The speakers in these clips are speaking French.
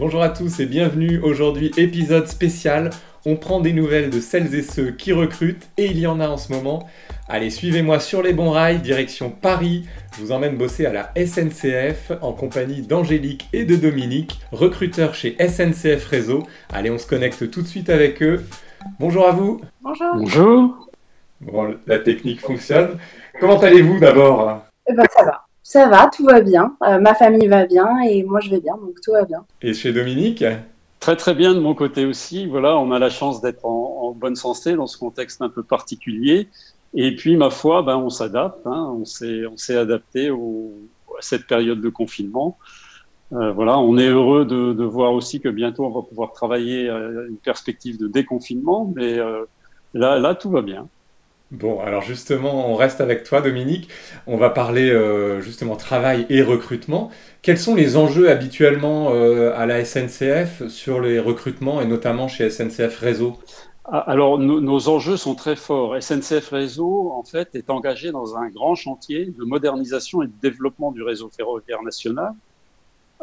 Bonjour à tous et bienvenue aujourd'hui épisode spécial. On prend des nouvelles de celles et ceux qui recrutent et il y en a en ce moment. Allez, suivez-moi sur les bons rails, direction Paris. Je vous emmène bosser à la SNCF en compagnie d'Angélique et de Dominique, recruteurs chez SNCF Réseau. Allez, on se connecte tout de suite avec eux. Bonjour à vous. Bonjour. Bonjour. Bon, la technique fonctionne. Comment allez-vous d'abord? Eh ben, ça va. Ça va, tout va bien. Euh, ma famille va bien et moi je vais bien, donc tout va bien. Et chez Dominique? Très très bien de mon côté aussi. Voilà, on a la chance d'être en, bonne santé dans ce contexte un peu particulier. Et puis, ma foi, ben, on s'adapte. Hein. On s'est on s'est adapté au, à cette période de confinement. Euh, voilà, on est heureux de, de, voir aussi que bientôt on va pouvoir travailler à une perspective de déconfinement, mais euh, là, là, tout va bien. Bon, alors justement, on reste avec toi, Dominique. On va parler euh, justement travail et recrutement. Quels sont les enjeux habituellement euh, à la SNCF sur les recrutements et notamment chez SNCF Réseau? Ah, alors, nos, enjeux sont très forts. SNCF Réseau, en fait, est engagé dans un grand chantier de modernisation et de développement du réseau ferroviaire national.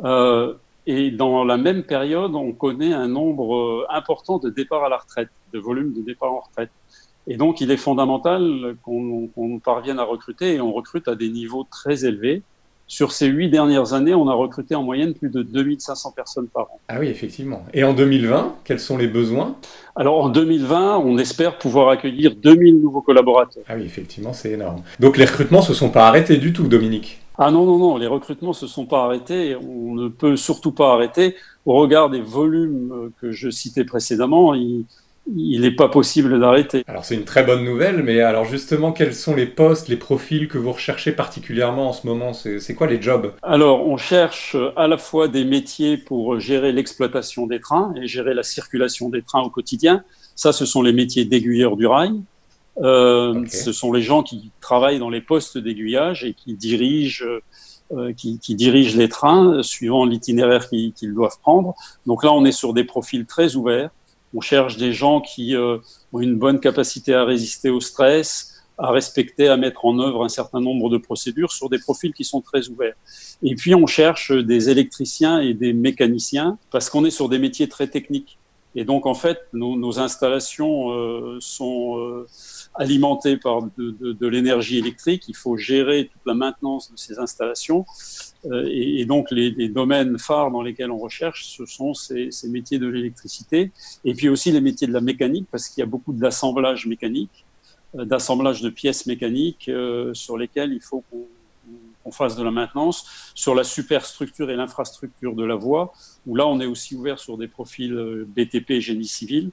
Euh, et dans la même période, on connaît un nombre important de départs à la retraite, de volume de départs en retraite. Et donc, il est fondamental qu'on qu parvienne à recruter et on recrute à des niveaux très élevés. Sur ces huit dernières années, on a recruté en moyenne plus de 2500 personnes par an. Ah oui, effectivement. Et en 2020, quels sont les besoins? Alors en 2020, on espère pouvoir accueillir 2000 nouveaux collaborateurs. Ah oui, effectivement, c'est énorme. Donc les recrutements ne se sont pas arrêtés du tout, Dominique? Ah non, non, non, les recrutements ne se sont pas arrêtés. On ne peut surtout pas arrêter. Au regard des volumes que je citais précédemment, il il n'est pas possible d'arrêter. Alors c'est une très bonne nouvelle, mais alors justement, quels sont les postes, les profils que vous recherchez particulièrement en ce moment? C'est quoi les jobs? Alors on cherche à la fois des métiers pour gérer l'exploitation des trains et gérer la circulation des trains au quotidien. Ça, ce sont les métiers d'aiguilleurs du rail. Euh, okay. Ce sont les gens qui travaillent dans les postes d'aiguillage et qui dirigent euh, qui, qui, dirigent les trains suivant l'itinéraire qu'ils doivent prendre. Donc là, on est sur des profils très ouverts. On cherche des gens qui euh, ont une bonne capacité à résister au stress, à respecter, à mettre en œuvre un certain nombre de procédures sur des profils qui sont très ouverts. Et puis on cherche des électriciens et des mécaniciens parce qu'on est sur des métiers très techniques. Et donc en fait, nos, installations euh, sont euh, alimentées par de, l'énergie électrique. Il faut gérer toute la maintenance de ces installations. Euh, et, donc les, domaines phares dans lesquels on recherche, ce sont ces, ces métiers de l'électricité, et puis aussi les métiers de la mécanique, parce qu'il y a beaucoup d'assemblage mécanique, d'assemblage de pièces mécaniques sur lesquelles il faut qu'on qu fasse de la maintenance, sur la superstructure et l'infrastructure de la voie, où là on est aussi ouvert sur des profils euh, BTP génie civil.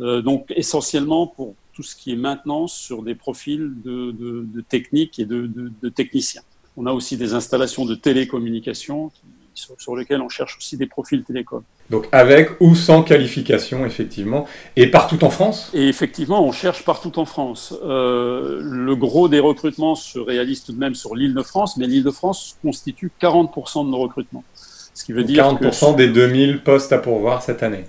Euh, donc essentiellement pour tout ce qui est maintenance sur des profils de, techniques et de, techniciens. On a aussi des installations de télécommunication qui, sur, sur, lesquelles on cherche aussi des profils télécom. Donc avec ou sans qualification, effectivement, et partout en France? Et effectivement, on cherche partout en France. Euh, le gros des recrutements se réalise tout de même sur l'île de France, mais l'île de France constitue 40% de nos recrutements. Ce qui veut dire 40% que... des 2000 postes à pourvoir cette année.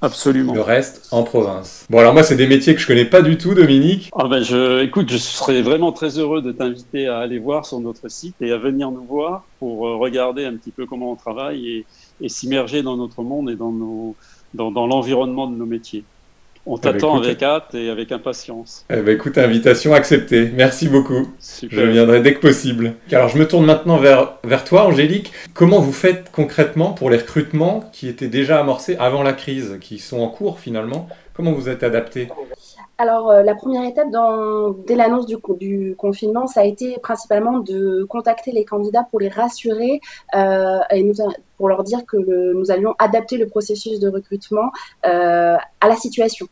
Absolument. Le reste en province. Bon, alors moi, c'est des métiers que je connais pas du tout, Dominique. Ah ben, je, écoute, je serais vraiment très heureux de t'inviter à aller voir sur notre site et à venir nous voir pour euh, regarder un petit peu comment on travaille et, et s'immerger dans notre monde et dans, nos, dans, dans l'environnement de nos métiers. On t'attend eh ben, avec hâte et avec impatience. Eh ben, écoute, invitation acceptée. Merci beaucoup. Super. Je viendrai dès que possible. Alors, je me tourne maintenant vers, vers toi, Angélique. Comment vous faites concrètement pour les recrutements qui étaient déjà amorcés avant la crise, qui sont en cours finalement? Comment vous êtes adapté alors, euh, la première étape dans, dès l'annonce du, du, confinement, ça a été principalement de contacter les candidats pour les rassurer euh, et nous, pour leur dire que le, nous allions adapter le processus de recrutement euh, à la situation.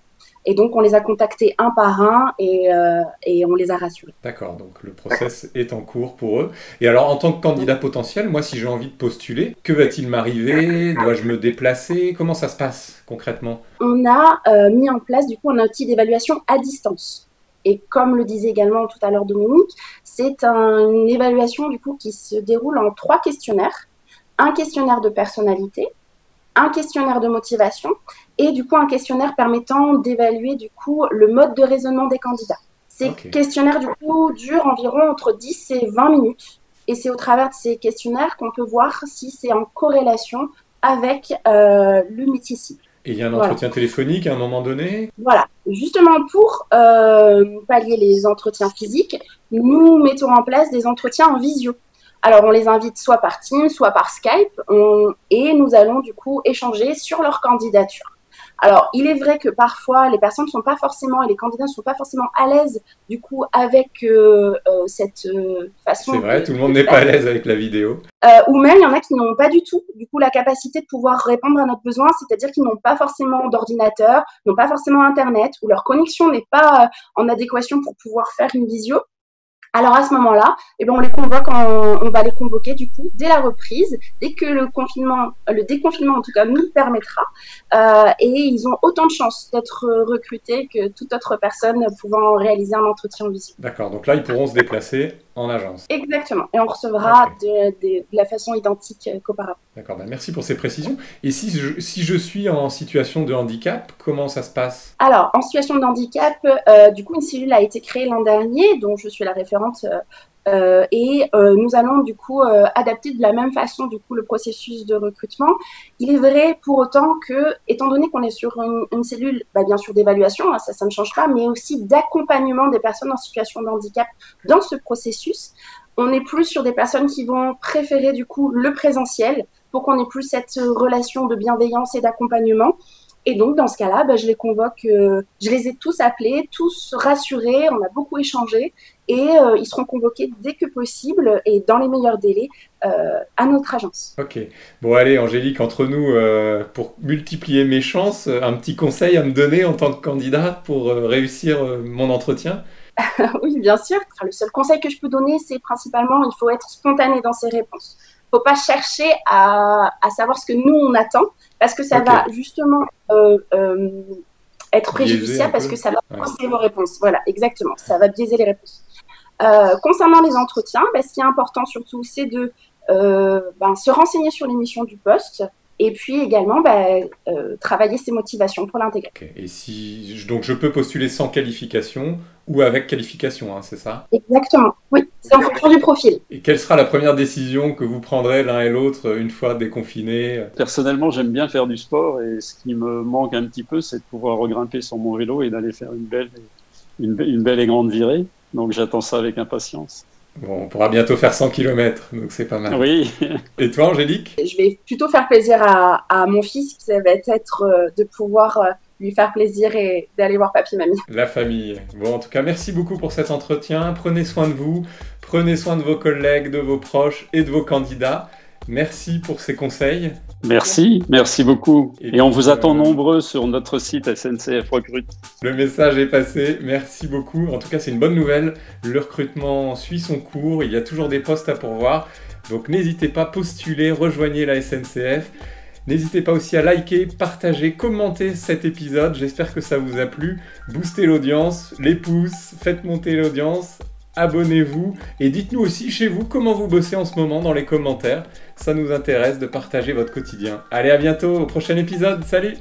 Et donc, on les a contactés un par un et, euh, et on les a rassurés. D'accord, donc le process est en cours pour eux. Et alors, en tant que candidat potentiel, moi, si j'ai envie de postuler, que va-t-il m'arriver? Dois-je me déplacer? Comment ça se passe concrètement? On a euh, mis en place, du coup, un outil d'évaluation à distance. Et comme le disait également tout à l'heure Dominique, c'est un, une évaluation du coup qui se déroule en trois questionnaires. Un questionnaire de personnalité, un questionnaire de motivation et du coup un questionnaire permettant d'évaluer du coup le mode de raisonnement des candidats. Ces okay. questionnaires du coup durent environ entre 10 et 20 minutes et c'est au travers de ces questionnaires qu'on peut voir si c'est en corrélation avec le métier cible. Et il y a un entretien téléphonique à un moment donné? Voilà, justement pour pallier les entretiens physiques, nous mettons en place des entretiens en visio. Alors, on les invite soit par Teams, soit par Skype, et nous allons du coup échanger sur leur candidature. Alors, il est vrai que parfois, les personnes ne sont pas forcément, et les candidats ne sont pas forcément à l'aise, du coup, avec euh, euh, cette euh, façon. C'est vrai, tout le monde n'est pas à l'aise avec la vidéo. ou même, il y en a qui n'ont pas du tout, du coup, la capacité de pouvoir répondre à notre besoin, c'est-à-dire qu'ils n'ont pas forcément d'ordinateur, n'ont pas forcément Internet, ou leur connexion n'est pas en adéquation pour pouvoir faire une visio. Alors à ce moment-là, eh ben, on les va les convoquer du coup dès la reprise, dès que le confinement, le déconfinement en tout cas nous permettra, euh, et ils ont autant de chances d'être recrutés que toute autre personne pouvant réaliser un entretien visible. D'accord, donc là ils pourront se déplacer en agence. Exactement, et on recevra de, la façon identique qu'auparavant. D'accord, ben, merci pour ces précisions. Et si je, si je suis en situation de handicap, comment ça se passe? Alors en situation de handicap, euh, du coup une cellule a été créée l'an dernier, dont je suis la référence euh, euh, et euh, nous allons du coup adapter de la même façon du coup le processus de recrutement. Il est vrai pour autant que, étant donné qu'on est sur une, cellule, bah, bien sûr d'évaluation, hein, ça, ça ne change pas, mais aussi d'accompagnement des personnes en situation de handicap dans ce processus, on est plus sur des personnes qui vont préférer du coup le présentiel pour qu'on ait plus cette relation de bienveillance et d'accompagnement. Et donc, dans ce cas-là, bah, je les convoque, je les ai tous appelés, tous rassurés, on a beaucoup échangé et euh, ils seront convoqués dès que possible et dans les meilleurs délais euh, à notre agence. Ok. Bon, allez, Angélique, entre nous, euh, pour multiplier mes chances, un petit conseil à me donner en tant que candidat pour réussir mon entretien? Oui, bien sûr. le seul conseil que je peux donner, c'est principalement, il faut être spontané dans ses réponses. Faut pas chercher à, à, savoir ce que nous, on attend, parce que ça va justement être préjudiciable, parce que ça va ouais. vos réponses. Voilà, exactement. Ça va biaiser les réponses. Euh, concernant les entretiens, ben, ce qui est important surtout, c'est de euh, ben, se renseigner sur les missions du poste et puis également ben, euh, travailler ses motivations pour l'intégrer. Et si donc je peux postuler sans qualification ou avec qualification, hein, c'est ça? Exactement. Oui, c'est en fonction du profil. Et quelle sera la première décision que vous prendrez l'un et l'autre une fois déconfinés Personnellement, j'aime bien faire du sport et ce qui me manque un petit peu, c'est de pouvoir regrimper sur mon vélo et d'aller faire une belle, une belle et grande virée. Donc j'attends ça avec impatience. Bon, on pourra bientôt faire 100 km, donc c'est pas mal. Oui. Et toi, Angélique? Je vais plutôt faire plaisir à, mon fils, ça va être euh, de pouvoir euh, lui faire plaisir et d'aller voir papy mamie. La famille. Bon, en tout cas, merci beaucoup pour cet entretien. Prenez soin de vous, prenez soin de vos collègues, de vos proches et de vos candidats. Merci pour ces conseils. Merci, merci beaucoup. Et, on vous attend nombreux sur notre site SNCF Recrute. Le message est passé, merci beaucoup. En tout cas, c'est une bonne nouvelle. Le recrutement suit son cours, il y a toujours des postes à pourvoir. Donc n'hésitez pas, postuler, rejoignez la SNCF. N'hésitez pas aussi à liker, partager, commenter cet épisode. J'espère que ça vous a plu. Boostez l'audience, les pouces, faites monter l'audience abonnez-vous et dites-nous aussi chez vous comment vous bossez en ce moment dans les commentaires. Ça nous intéresse de partager votre quotidien. Allez, à bientôt au prochain épisode. Salut